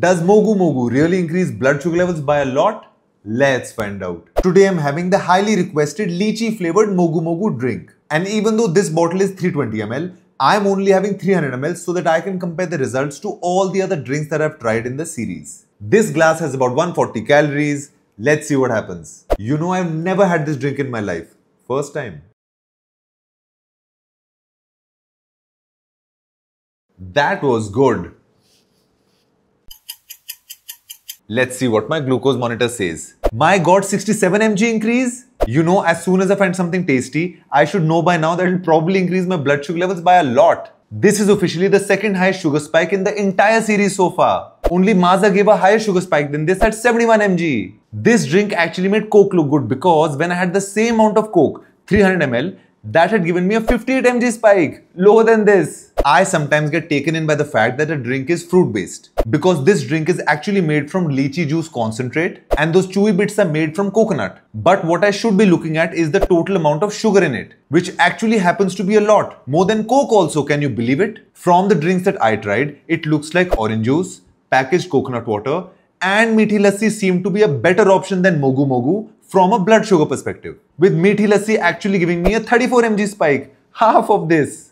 Does Mogu Mogu really increase blood sugar levels by a lot? Let's find out. Today I'm having the highly requested lychee flavored Mogu Mogu drink. And even though this bottle is 320 ml, I'm only having 300 ml so that I can compare the results to all the other drinks that I've tried in the series. This glass has about 140 calories. Let's see what happens. You know I've never had this drink in my life. First time. That was good. Let's see what my glucose monitor says. My god, 67 mg increase? You know, as soon as I find something tasty, I should know by now that it'll probably increase my blood sugar levels by a lot. This is officially the second highest sugar spike in the entire series so far. Only Maaza gave a higher sugar spike than this at 71 mg. This drink actually made Coke look good because when I had the same amount of Coke, 300 ml, that had given me a 58 mg spike, lower than this. I sometimes get taken in by the fact that a drink is fruit based because this drink is actually made from lychee juice concentrate and those chewy bits are made from coconut. But what I should be looking at is the total amount of sugar in it, which actually happens to be a lot, more than Coke also, can you believe it? From the drinks that I tried, it looks like orange juice, packaged coconut water, and meethi lassi seem to be a better option than mogu mogu from a blood sugar perspective. With meethi lassi actually giving me a 34 mg spike, half of this.